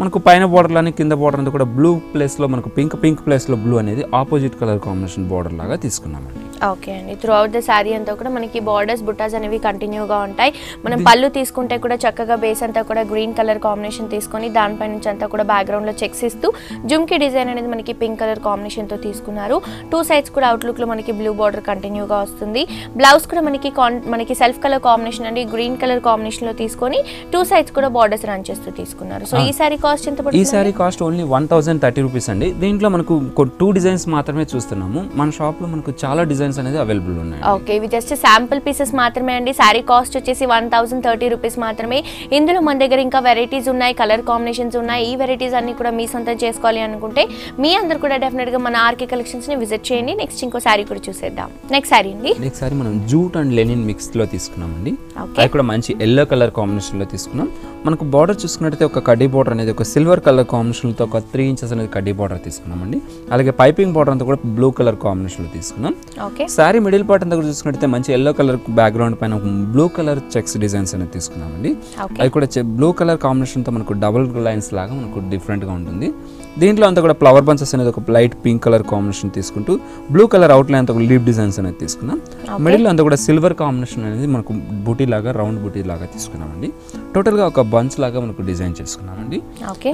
మనకు పైన border లోని కింద బార్డర్ అంతా కూడా బ్లూ ప్లేస్లో మనకు పింక్ పింక్ ప్లేస్లో బ్లూ అనేది ఆపోజిట్ కలర్ కాంబినేషన్ బార్డర్ లాగా తీసుకున్నామండి ఓకే అండి. త్రూ అవుట్ ద శారీ అంతా కూడా మనకి బార్డర్స్ బుట్టాస్ అనేవి కంటిన్యూగా ఉంటాయి. మనం పళ్ళు తీసుకుంటే కూడా చక్కగా బేస్ అంతా కూడా గ్రీన్ కలర్ కాంబినేషన్ తీసుకొని దానిపై నుంచి అంతా కూడా background లో చెక్స్ ఇస్తూ జుమ్కి డిజైన్ అనేది మనకి పింక్ కలర్ కాంబినేషన్తో తీసుకున్నారు. టూ సైడ్స్ కూడా అవుట్లుక్లో మనకి బ్లూ బార్డర్ కంటిన్యూగా వస్తుంది. బ్లౌజ్ కూడా మనకి మనకి సెల్ఫ్ కలర్ కాంబినేషన్ అండి. గ్రీన్ కలర్ కాంబినేషన్లో తీసుకొని టూ సైడ్స్ కూడా బార్డర్స్ రన్ చేస్తూ తీసుకున్నారు. సో ఈ శారీ కాస్ట్ ఎంత ఈ sari cost only one thousand thirty rupees అండి. దీంట్లో మనకు టూ డిజైన్స్ మాత్రమే చూస్తున్నాము. మన షాప్లో మనకు చాలా డిజైన్స్ అనేది అవైలబుల్ ఉన్నాయి ఓకే ఇవి జస్ట్ శాంపుల్ పీసెస్ మాత్రమే అండి. శారీ కాస్ట్ వచ్చేసి వన్ థౌసండ్ థర్టీ రూపీస్ మాత్రమే. ఇందులో మన దగ్గర ఇంకా వెరైటీస్ ఉన్నాయి కలర్ కాంబినేషన్స్ ఉన్నాయి. ఈ వెరైటీస్ అన్ని కూడా మీ సొంతం చేసుకోవాలి అనుకుంటే మీ అందరు కూడా డెఫినెట్గా మన ఆర్కే కలెక్షన్స్ని విజిట్ చేయండి. నెక్స్ట్ ఇంకో శారీ కూడా చూసేద్దాం. నెక్స్ట్ శారీ అండి. నెక్స్ట్ సారీ మనం జూట్ అండ్ లెనిన్ మిక్స్లో తీసుకున్నామండి. అది కూడా మంచి ఎల్లో కలర్ కాంబినేషన్లో తీసుకున్నాం. మనకు బార్డర్ చూసుకున్నట్టయితే ఒక కడ్డీ బార్డర్ అనేది ఒక సిల్వర్ కలర్ కాంబినేషన్తో ఒక త్రీ ఇంచెస్ అనేది కడ్డీ బార్డర్ తీసుకున్నామండి. అలాగే పైపింగ్ బార్డర్ అంతా కూడా బ్లూ కలర్ కాంబినేషన్లో తీసుకున్నాం. ఓకే సారీ మిడిల్ పార్ట్ అంతా కూడా చూసుకున్నట్టయితే మంచి ఎల్లో కలర్ బ్యాక్గ్రౌండ్ పైన బ్లూ కలర్ చెక్స్ డిజైన్స్ అనేది తీసుకున్నామండి. అది కూడా బ్లూ కలర్ కాంబినేషన్తో మనకు డబుల్ లైన్స్ లాగా మనకు డిఫరెంట్గా ఉంటుంది. దీంట్లో అంతా కూడా ఫ్లవర్ బంచెస్ అనేది ఒక లైట్ పింక్ కలర్ కాంబినేషన్ తీసుకుంటూ బ్లూ కలర్ అవుట్ లైన్ ఒక లీప్ డిజైన్స్ అనేది తీసుకున్నాం. మిడిల్ అంతా కూడా సిల్వర్ కాంబినేషన్ అనేది మనకు బూటీ లాగా రౌండ్ బూటీ లాగా తీసుకున్నామండి. టోటల్గా ఒక బంచ్ లాగా మనకు డిజైన్ చేసుకున్నామండి.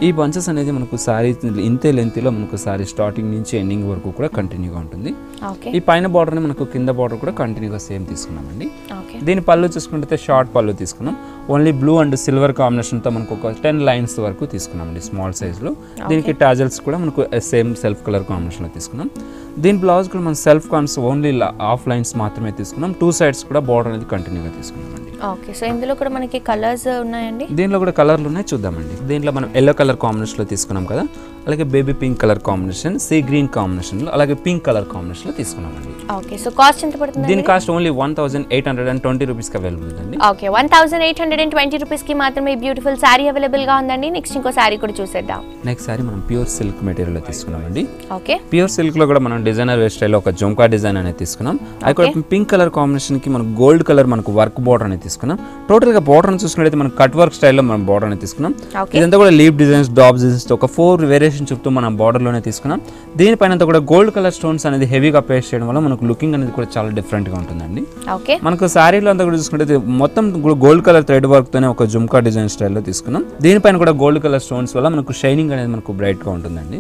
ఈ బంచెస్ అనేది మనకు సారీ ఇంతే లెంత్లో మనకు సారీ స్టార్టింగ్ నుంచి ఎండింగ్ వరకు కూడా కంటిన్యూగా ఉంటుంది. ఈ పైన బార్డర్ని మనకు కింద బార్డర్ కూడా కంటిన్యూగా సేమ్ తీసుకున్నామండి. దీని పళ్ళు చూసుకుంటే షార్ట్ పళ్ళు తీసుకున్నాం. ఓన్లీ బ్లూ అండ్ సిల్వర్ కాంబినేషన్తో మనకు ఒక టెన్ లైన్స్ వరకు తీసుకున్నామండి స్మాల్ సైజ్లో దీనికి టాజల్స్ కూడా మనకు సేమ్ సెల్ఫ్ కలర్ కాంబినేషన్లో తీసుకున్నాం. దీని బ్లౌజ్ కూడా మనం సెల్ఫ్ కాన్స్ ఓన్లీ హాఫ్ లైన్స్ మాత్రమే తీసుకున్నాం. టూ సైడ్స్ కూడా బార్డర్ అనేది కంటిన్యూగా తీసుకున్నామండి. ఓకే సో ఇందులో కూడా మనకి కలర్స్ ఉన్నాయండి? దీంట్లో కూడా కలర్లు ఉన్నాయి చూద్దామండి. దీంట్లో మనం ఎల్లో కలర్ కాంబినేషన్లో తీసుకున్నాం కదా అలాగే baby pink colour combination sea green కాంబినేషన్లో అలాగే పింక్ కలర్ కాంబినేషన్లో తీసుకున్నామండి. ఓకే సో కాస్ట్ ఎంత పడుతుంది దీని cost only one thousand eight hundred and twenty రూపీస్కి అవైలబుల్ ఉందండి. Okay one thousand eight hundred and twenty రూపీస్కి మాత్రమే బ్యూటిఫుల్ శారీ అవైలబుల్గా ఉందండి. నెక్స్ట్ ఇంకో శారీ కూడా చూసేద్దాం. నెక్స్ట్ సారీ మనం ప్యూర్ సిల్క్ మెటీరియల్లో తీసుకున్నామండి. ఓకే ప్యూర్ సిల్క్లో కూడా మనం డిజైనర్ వేర్ స్టైల్లో ఒక జుంకా డిజైన్ అనేది తీసుకున్నాం. అది కూడా పింక్ కలర్ కాంబినేషన్కి మనకు గోల్డ్ కలర్ మనకు వర్క్ బార్డర్ అనేది తీసుకున్నాం. టోటల్గా బార్డర్ చూసుకున్నట్లయితే మనం కట్ వర్క్ స్టైల్లో మనం బార్డర్ అనేది తీసుకున్నాం. ఇదంతా కూడా లీవ్ డిజైన్స్ డాబ్ డిజైన్స్ ఒక ఫోర్ వేరియేషన్ చుట్టూ మనం బార్డర్లోనే తీసుకున్నాం. దీనిపైన కూడా గోల్డ్ కలర్ స్టోన్స్ అనేది హెవీగా పేస్ట్ చేయడం వల్ల మనకు లుకింగ్ అనేది కూడా చాలా డిఫరెంట్గా ఉంటుందండి. మనకు శారీలో అంతా కూడా చూసుకుంటే మొత్తం గోల్డ్ కలర్ థ్రెడ్ వర్క్ తోనే ఒక జుమ్కా డిజైన్ స్టైల్లో తీసుకున్నాం. దీనిపైన కూడా గోల్డ్ కలర్ స్టోన్స్ వల్ల మనకు షైనింగ్ అనేది మనకు బ్రైట్గా ఉంటుందండి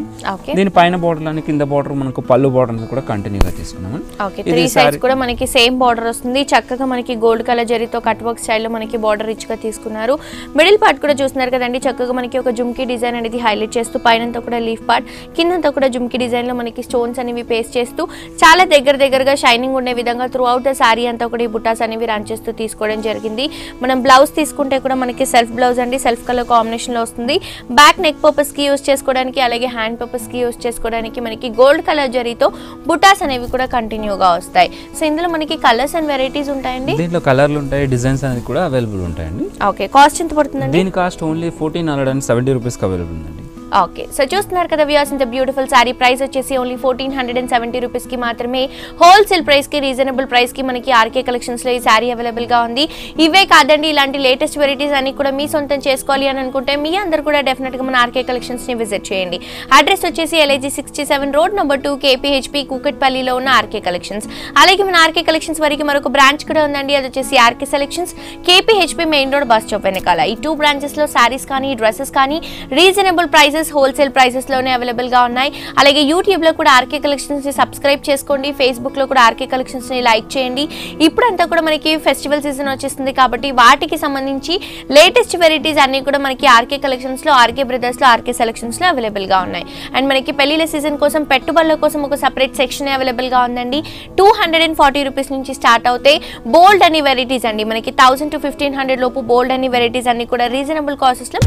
దీని పైన బార్డర్ అని కింద బార్డర్ మనకు పళ్ళు బార్డర్ కూడా కంటిన్యూగా తీసుకున్నాము. ఓకే త్రీ సైడ్స్ కూడా మనకి సేమ్ బార్డర్ వస్తుంది. చక్కగా మనకి గోల్డ్ కలర్ జరీతో కట్ వర్క్ స్టైల్లో మనకి బార్డర్ రిచ్గా తీసుకున్నారు. మిడిల్ పార్ట్ కూడా చూస్తున్నారు కదండి చక్కగా మనకి ఒక జుమ్కీ డిజైన్ అనేది హైలైట్ చేస్తూ పైనంతా కూడా లీఫ్ పార్ట్ కిందంతా కూడా జుమ్కీ డిజైన్లో మనకి స్టోన్స్ అనేవి పేస్ట్ చేస్తూ చాలా దగ్గర దగ్గరగా షైనింగ్ ఉండే విధంగా త్రూ అవుట్ ద సారీ అంతా కూడా ఈ బుటాస్ అనేవి రన్ చేస్తూ తీసుకోవడం జరిగింది. మనం బ్లౌజ్ తీసుకుంటే కూడా మనకి సెల్ఫ్ బ్లౌజ్ అండి సెల్ఫ్ కలర్ కాంబినేషన్లో వస్తుంది. బ్యాక్ నెక్ పర్పస్కి యూస్ చేసుకోవడానికి అలాగే హ్యాండ్ పర్పస్కి యూస్ చేసుకోవడానికి మనకి గోల్డ్ కలర్ జరీతో బుటాస్ అనేవి కూడా కంటిన్యూగా వస్తాయి. సో ఇందులో మనకి కలర్స్ అండ్ వెరైటీస్ ఉంటాయండి? దీంట్లో కలర్లు ఉంటాయి డిజైన్స్ అనేది కూడా అవైలబుల్ ఉంటాయండి. ఓకే కాస్ట్ ఎంత పడుతుందండి? దీని cost only fourteen hundred and seventy రూపీస్కి అవైలబుల్ ఉందండి. ఓకే. సో చూస్తున్నారు కదా వ్యూస్ ఇంత బ్యూటిఫుల్ సారీ ప్రైస్ వచ్చేసి only fourteen hundred and seventy రూపీస్కి మాత్రమే హోల్సేల్ ప్రైస్కి రీజనబుల్ ప్రైస్కి మనకి ఆర్కే కలెక్షన్స్లో ఈ శారీ అవైలబుల్గా ఉంది. ఇవే కాదండి ఇలాంటి లేటెస్ట్ వెరైటీస్ అన్ని కూడా మీ సొంతం చేసుకోవాలి అని అనుకుంటే మీ అందరు కూడా డెఫినెట్గా మన ఆర్కే కలెక్షన్స్ని విజిట్ చేయండి. అడ్రస్ వచ్చేసి LIG sixty seven road number two KPHB కూకట్పల్లిలో ఉన్న ఆర్కే కలెక్షన్స్ అలాగే మన ఆర్కే కలెక్షన్స్ వరకు మరొక బ్రాంచ్ కూడా ఉందండి అది వచ్చేసి RK selections KPHB main road bus stop వెనకాల. ఈ టూ బ్రాంచెస్లో శారీస్ కానీ డ్రెస్సెస్ కానీ రీజనబుల్ ప్రైసెస్ హోల్సేల్ ప్రైసెస్లోనే అవైలబుల్గా ఉన్నాయి. అలాగే యూట్యూబ్లో కూడా ఆర్కే కలెక్షన్స్ని సబ్స్క్రైబ్ చేసుకోండి. ఫేస్బుక్లో కూడా ఆర్కే కలెక్షన్స్ని లైక్ చేయండి. ఇప్పుడంతా కూడా మనకి ఫెస్టివల్ సీజన్ వచ్చేస్తుంది కాబట్టి వాటికి సంబంధించి లేటెస్ట్ వెరైటీస్ అన్నీ కూడా మనకి ఆర్కే కలెక్షన్స్లో ఆర్కే బ్రదర్స్లో ఆర్కే సెలెక్షన్స్లో అవైలబుల్గా ఉన్నాయి. అండ్ మనకి పెళ్ళిల సీజన్ కోసం పెట్టుబడుల కోసం ఒక సపరేట్ సెక్షన్ అవైలబుల్గా ఉందండి. Two hundred and forty rupees నుంచి స్టార్ట్ అవుతాయి బోల్డ్ అని వెరైటీస్ అండి. మనకి థౌసండ్ టు ఫిఫ్టీన్ హండ్రెడ్ లోపు బోల్డ్ అని వెరైటీస్ అన్ని కూడా రీజనబుల్ కాస్ట్లో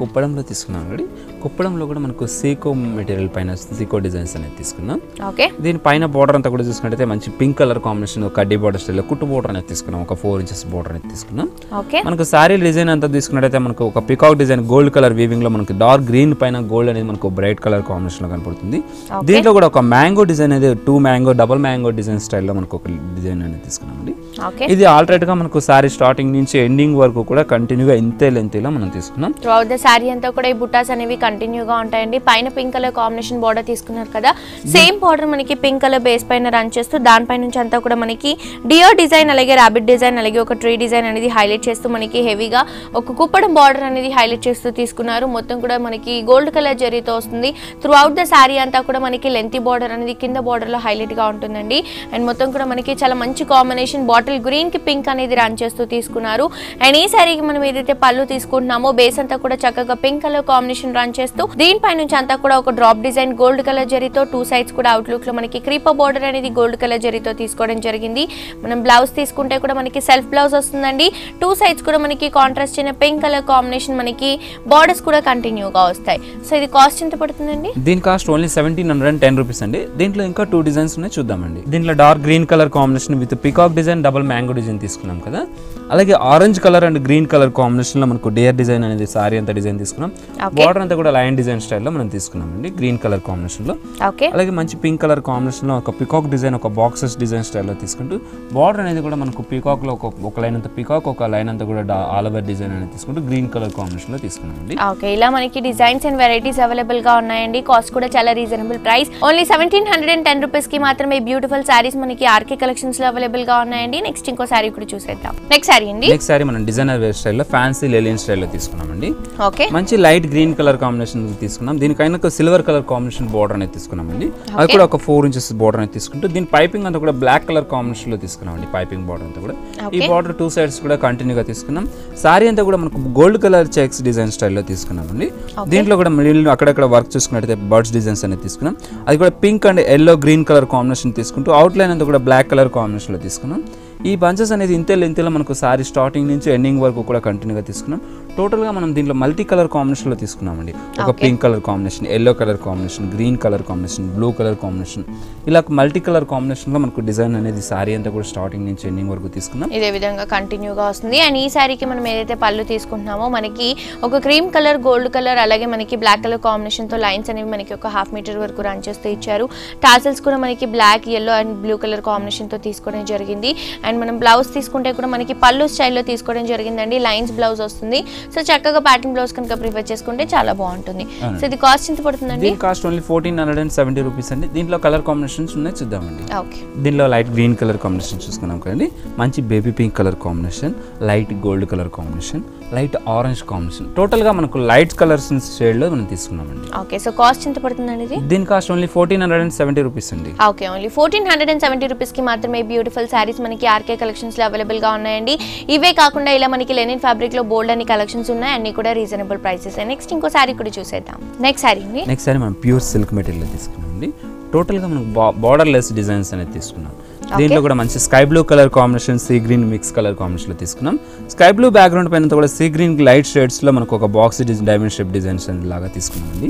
కుప్పడంలో తీసుకున్నాం అండి. కుప్పడంలో కూడా మనకు సీకో మెటీరియల్ పైన సీకో డిజైన్స్ అనేది తీసుకున్నాం ఓకే. దీని పైన బార్డర్ అంతా కూడా చూసుకున్నట్టయితే మంచి పింక్ కలర్ కాంబినేషన్ కడ్డీ బార్డర్ స్టైల్లో కుట్టు బార్డర్ అనేది తీసుకున్నాం ఒక ఫోర్ ఇంచెస్ బార్డర్ అనేది తీసుకున్నాం ఓకే. మనకు శారీ డిజైన్ అంతా తీసుకున్నట్టయితే మనకు ఒక పికాక్ డిజైన్ గోల్డ్ కలర్ వీవింగ్లో మనకి డార్క్ గ్రీన్ పైన గోల్డ్ అనేది మనకు బ్రైట్ కలర్ కాంబినేషన్లో కనపడుతుంది. దీంట్లో కూడా ఒక మ్యాంగో డిజైన్ అనేది two mango double mango design స్టైల్లో మనకు ఒక డిజైన్ అనేది తీసుకున్నామండి ఓకే ఇది ఆల్రెడీ గా మనకు శారీ స్టార్టింగ్ నుంచి ఎండింగ్ వరకు కూడా కంటిన్యూగా ఇంతే లెంతీలో మనం తీసుకున్నాం. ద శారీ అంతా కూడా ఈ బుట్టాస్ అనేవి కంటిన్యూగా ఉంటాయండి. పైన పింక్ కలర్ కాంబినేషన్ బార్డర్ తీసుకున్నారు కదా. సేమ్ బార్డర్ మనకి పింక్ కలర్ బేస్ పైన రన్ చేస్తూ దానిపై నుంచి అంతా కూడా మనకి డియో డిజైన్ అలాగే రాబిట్ డిజైన్ అలాగే ఒక ట్రీ డిజైన్ అనేది హైలైట్ చేస్తూ మనకి హెవీగా ఒక కుప్పడం బార్డర్ అనేది హైలైట్ చేస్తూ తీసుకున్నారు. మొత్తం కూడా మనకి గోల్డ్ కలర్ జరీతో వస్తుంది. త్రూ అవుట్ ద శారీ అంతా కూడా మనకి లెంతీ బార్డర్ అనేది కింద బార్డర్లో హైలైట్గా ఉంటుందండి. అండ్ మొత్తం కూడా మనకి చాలా మంచి కాంబినేషన్ బాటిల్ గ్రీన్కి పింక్ అనేది రన్ చేస్తూ తీసుకున్నారు. అండ్ ఈ సారీకి మనం ఏదైతే పళ్ళు తీసుకుంటున్నామో బేస్ అంతా కూడా చక్కగా పింక్ కలర్ కాంబినేషన్ రన్ చేస్తూ దీనిపై నుంచి అంతా కూడా ఒక డ్రాప్ డిజైన్ గోల్డ్ కలర్ జరీతో టూ సైడ్స్ కూడా అవుట్లుక్లో మనకి క్రీపర్ బార్డర్ అనేది గోల్డ్ కలర్ జరీతో తీసుకోవడం జరిగింది. మనం బ్లౌజ్ తీసుకుంటే కూడా మనకి సెల్ఫ్ బ్లౌజ్ వస్తుందండి. టూ సైడ్స్ కూడా మనకి కాంట్రాస్ట్ అయిన పింక్ కలర్ కాంబినేషన్ మనకి బార్డర్స్ కూడా కంటిన్యూగా వస్తాయి. సో ఇది కాస్ట్ ఎంత పడుతుందండి? దీని cost only seventeen hundred and ten rupees అండి. దీంట్లో ఇంకా టూ డిజైన్స్ ఉన్నాయి చూద్దామండి. దీంట్లో dark green colour combination with peacock design double mango design తీసుకున్నాం కదా. అలాగే orange colour and green colour కాంబినేషన్లో మనకు డియర్ డిజైన్ అనేది సారీ అంతా డిజైన్ తీసుకున్నాం. బార్డర్ అంతా కూడా లైన్ డిజైన్ స్టైల్లో మనం తీసుకున్నాం అండి గ్రీన్ కలర్ కాంబినేషన్లో. ఓకే అలాగే మంచి పింక్ కలర్ కాంబినేషన్లో ఒక పికాక్ డిజైన్ ఒక బాక్సెస్ డిజైన్ స్టైల్లో తీసుకుంటూ బార్డర్ అనేది కూడా మనకు పికాక్లో ఒక ఒక లైన్ అంతా పికాక్ ఒక లైన్ అంతా కూడా ఆల్ ఓవర్ డిజైన్ అనేది తీసుకుంటూ గ్రీన్ కలర్ కాంబినేషన్లో తీసుకున్నాం అండి ఓకే ఇలా మనకి డిజైన్స్ అండ్ వెరైటీస్ అవైలబుల్గా ఉన్నాయండి. కాస్ట్ కూడా చాలా reasonable price only seventeen hundred and ten రూపీస్కి మాత్రమే బ్యూటిఫుల్ సారీస్ మనకి ఆర్కే కలెక్షన్స్లో అవైలబుల్గా ఉన్నాయండి. నెక్స్ట్ ఇంకో సారీ కూడా చూసేద్దాం. నెక్స్ట్ సారీ అండి? నెక్స్ట్ సారీ మనం డిజైనర్ వేర్ స్టైల్లో ఫ్యాన్సీ లెలియన్ స్టైల్లో తీసుకున్నామండి. ఓకే మంచి లైట్ గ్రీన్ కలర్ కాంబినేషన్ తీసుకున్నాం. దీనికైనా ఒక సిల్వర్ కలర్ కాంబినేషన్ బార్డర్ అనేది తీసుకున్నామండి. అది కూడా ఒక ఫోర్ ఇంచెస్ బార్డర్ అనేది తీసుకుంటూ దీని పైపింగ్ అంతా కూడా బ్లాక్ కలర్ కాంబినేషన్లో తీసుకున్నామండి పైపింగ్ బార్డర్ అంతా కూడా. ఈ బార్డర్ టూ సైడ్స్ కూడా కంటిన్యూగా తీసుకున్నాం. సారీ అంతా కూడా మనకు గోల్డ్ కలర్ చెక్స్ డిజైన్ స్టైల్లో తీసుకున్నామండి. దీంట్లో కూడా మిడిల్ అక్కడక్కడ వర్క్ చూసుకున్నట్టయితే బర్డ్స్ డిజైన్స్ అనేది తీసుకున్నాం. అది కూడా pink and yellow green colour combination తీసుకుంటూ అవుట్ లైన్ అంతా కూడా బ్లాక్ కలర్ కాంబినేషన్లో తీసుకున్నాం. ఈ బంచెస్ అనేది ఇంతే లెంత్లో మనకు సారీ స్టార్టింగ్ నుంచి ఎండింగ్ వరకు కూడా కంటిన్యూగా తీసుకున్నాం. టోటల్గా మనం దీంట్లో మల్టీ కలర్ కాంబినేషన్లో తీసుకున్నామండి. ఒక. Pink colour combination yellow colour combination green colour combination blue colour combination. ఇలా మల్టీ కలర్ కాంబినేషన్లో మనకు డిజైన్ అనేది సారీ అంతా కూడా స్టార్టింగ్ నుంచి ఎండింగ్ వరకు తీసుకున్నాం. ఇదే విధంగా కంటిన్యూగా వస్తుంది. అండ్ ఈ శారీకి మనం ఏదైతే పళ్ళు తీసుకుంటున్నామో మనకి ఒక క్రీమ్ కలర్ గోల్డ్ కలర్ అలాగే మనకి బ్లాక్ కలర్ కాంబినేషన్తో లైన్స్ అనేవి మనకి ఒక హాఫ్ మీటర్ వరకు రన్ చేస్తూ ఇచ్చారు. టాసల్స్ కూడా మనకి black yellow and blue colour కాంబినేషన్తో తీసుకోవడం జరిగింది. అండ్ మనం బ్లౌజ్ తీసుకుంటే కూడా మనకి పళ్ళు స్టైల్లో తీసుకోవడం జరిగిందండి. లైన్స్ బ్లౌజ్ వస్తుంది. సో చక్కగా ప్యాటర్న్ బ్లౌజ్ కనుక ప్రిఫర్ చేసుకుంటే చాలా బాగుంటుంది. సో ఇది కాస్ట్ ఎంత పడుతుందండి? Cost only fourteen hundred and seventy rupees అండి. దీంట్లో కలర్ కాంబినేషన్స్ ఉన్నాయి చూద్దామండి. ఓకే. దీనిలో లైట్ గ్రీన్ కలర్ కాంబినేషన్ చూసుకున్నాం కదండి. మంచి baby pink colour combination light gold colour combination. Light orange combination. టోటల్గా మనకు లైట్ కలర్స్ షేడ్లో మనం తీసుకున్నామండి. ఓకే సో కాస్ట్ ఎంత పడుతుందండి ఇది? దీని cost only fourteen hundred and seventy rupees అండి. Okay only fourteen hundred and seventy రూపీస్కి మాత్రమే బ్యూటిఫుల్ శారీస్ మనకి ఆర్కే కలెక్షన్స్లో అవైలబుల్గా ఉన్నాయండి. ఇవే కాకుండా ఇలా మనకి లెనిన్ ఫ్యాబ్రిక్లో బోల్డ్ అని కలెక్షన్స్ ఉన్నాయి. అన్ని కూడా రీజనబుల్ ప్రైసెస్ నెక్స్ట్ ఇంకో శారీ కూడా చూసేద్దాం. నెక్స్ట్ శారీ నెక్స్ట్ సారి మనం ప్యూర్ సిల్క్ మెటీరియల్ తీసుకున్నామండి. టోటల్గా మనకు బార్డర్ లెస్ డిజైన్స్ అనేది తీసుకున్నాం. దీంట్లో కూడా మంచి sky blue colour combination sea green mix colour కాంబినేషన్లో తీసుకున్నాం. స్కై బ్లూ బ్యాక్గ్రౌండ్ పైన కూడా సీ గ్రీన్ లైట్ షేడ్స్లో మనకు ఒక box design diamond shape designs లాగా తీసుకున్నామండి.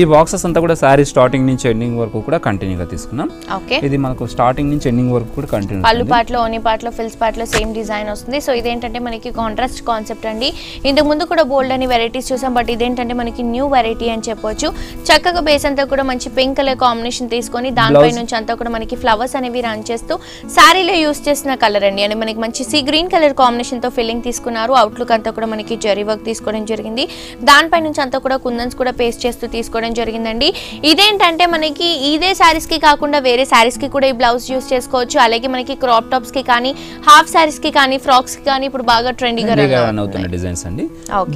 ఈ బాక్సెస్ అంతా కూడా సారీ స్టార్టింగ్ నుంచి ఎండింగ్ వరకు కూడా కంటిన్యూగా తీసుకున్నాం. ఓకే. ఇది మనకు స్టార్టింగ్ నుంచి ఎండింగ్ వరకు కూడా కంటిన్యూ పళ్ళు పాటలో ఓని పాటలో ఫిల్స్ పాటలో సేమ్ డిజైన్ వస్తుంది. సో ఇదేంటంటే మనకి కాంట్రాస్ట్ కాన్సెప్ట్ అండి. ఇంతకు ముందు కూడా బోల్డ్ అని వెరైటీస్ చూసాం. బట్ ఇదేంటంటే మనకి న్యూ వెరైటీ అని చెప్పొచ్చు. చక్కగా బేస్ అంతా కూడా మంచి పింక్ కలర్ కాంబినేషన్ తీసుకొని దానిపై. నుంచి అంతా కూడా మనకి ఫ్లవర్స్ అనేవి రన్ చేస్తూ శారీలో యూస్ చేసిన కలర్ అండి. అంటే మనకి మంచి సీ గ్రీన్ కలర్ కాంబినేషన్తో ఫిల్లింగ్ తీసుకున్నారు. అవుట్లుక్ అంతా కూడా మనకి జరీ వర్క్ తీసుకోవడం జరిగింది. దానిపై నుంచి అంతా కూడా కుందన్స్ కూడా పేస్ట్ చేస్తూ తీసుకోవడం జరిగిందండి. ఇదేంటంటే మనకి ఇదే శారీస్కి కాకుండా వేరే శారీస్కి కూడా ఈ బ్లౌజ్ యూస్ చేసుకోవచ్చు. అలాగే మనకి క్రాప్ టాప్స్కి కానీ హాఫ్ శారీస్కి కానీ ఫ్రాక్స్కి కానీ ఇప్పుడు బాగా ట్రెండీగా అవుతున్న డిజైన్స్ అండి.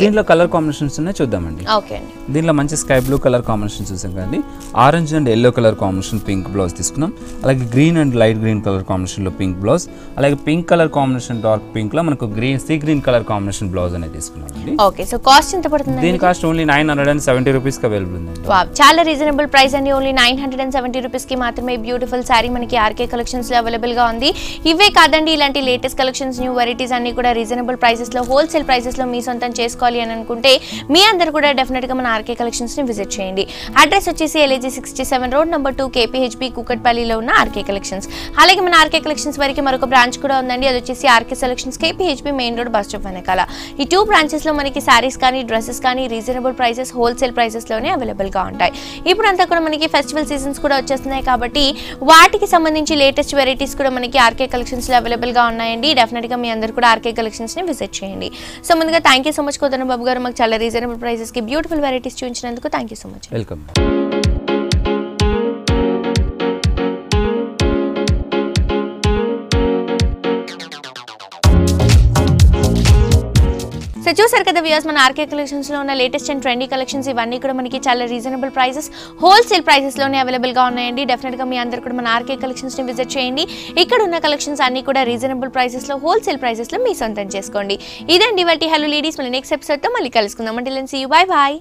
దీంట్లో కలర్ కాంబినేషన్స్ ఉన్నాయి చూద్దామండి. ఓకే అండి. దీనిలో మంచి స్కై బ్లూ కలర్ కాంబినేషన్ చూసాం కదండి. Orange and yellow colour combination pink blouse తీసుకున్నాం. అలాగే green and light green colour కాంబినేషన్లో పింక్ బ్లౌజ్ అలాగే పింక్ కలర్ కాంబినేషన్ డార్క్ పింక్లో మనకు green sea green colour combination blouse అనేది తీసుకున్నాం ఓకే సో కాస్ట్ ఎంత పడుతుంది దీని cost only nine hundred and seventy రూపీస్కి అవైలబుల్ ఉందండి. వావ్ చాలా రీజనబుల్ ప్రైస్ అండి. Only nine hundred and seventy రూపీస్కి మాత్రమే బ్యూటిఫుల్ శారీ మనకి ఆర్కే కలెక్షన్స్లో అవైలబుల్గా ఉంది. ఇవే కాదండి ఇలాంటి లేటెస్ట్ కలెక్షన్స్ న్యూ వెరైటీస్ అన్ని కూడా రీజనబుల్ ప్రైసెస్లో హోల్సేల్ ప్రైసెస్లో మీ సొంతం చేసుకోవాలి అని అనుకుంటే మీ అందరు కూడా డెఫినెట్గా మన ఆర్కే కలెక్షన్స్ని విజిట్ చేయండి. అడ్రస్ వచ్చేసి LAG sixty seven road number two KPHB కూకట్పల్లిలో ఉన్న ఆర్కే కలెక్షన్స్ అలాగే మన ఆర్కే కలెక్షన్స్ వరకు మరొక బ్రాంచ్ కూడా ఉందండి. అది వచ్చేసి RK selections KPHB main road bus stop వెనకాల. ఈ టూ బ్రాంచెస్లో మనకి శారీస్ కానీ డ్రెస్సెస్ కానీ రీజనబుల్ ప్రైసెస్ హోల్సేల్ ప్రైసెస్లోనే అవైలబుల్గా ఉంటాయి. ఇప్పుడంతా కూడా మనకి ఫెస్టివల్ సీజన్స్ కూడా వచ్చేస్తున్నాయి కాబట్టి వాటికి సంబంధించి లేటెస్ట్ వెరైటీస్ కూడా మనకి ఆర్కే కలెక్షన్స్లో అవైలబుల్గా ఉన్నాయండి. డెఫినెట్గా మీ అందరు కూడా ఆర్కే కలెక్షన్స్ని విజిట్ చేయండి. సో ముందుగా thank you so much Kodana Babu garu. మాకు చాలా రీజనబుల్ ప్రైసెస్కి beautiful varieties చూపించినందుకు thank you so much welcome so చూసారు కదా వ్యూస్ మన ఆర్కే కలెక్షన్స్లో ఉన్న లేటెస్ట్ అండ్ ట్రెండీ కలెక్షన్స్ ఇవన్నీ కూడా మనకి చాలా రీజనబుల్ ప్రైసెస్ హోల్సేల్ ప్రైసెస్లోనే అవైలబుల్గా ఉన్నాయండి. డెఫినెట్గా మీ అందరు కూడా మన ఆర్కే కలెక్షన్స్ని విజిట్ చేయండి. ఇక్కడ ఉన్న కలెక్షన్స్ అన్ని కూడా రీజనబుల్ ప్రైసెస్లో హోల్సేల్ ప్రైసెస్లో మీ సొంతం చేసుకోండి. ఇదండి వాటి హలో లేడీస్ మళ్ళీ నెక్స్ట్ ఎపిసోడ్తో మళ్ళీ కలుసుకుందాం. అంటే సీ యూ బాయ్ బాయ్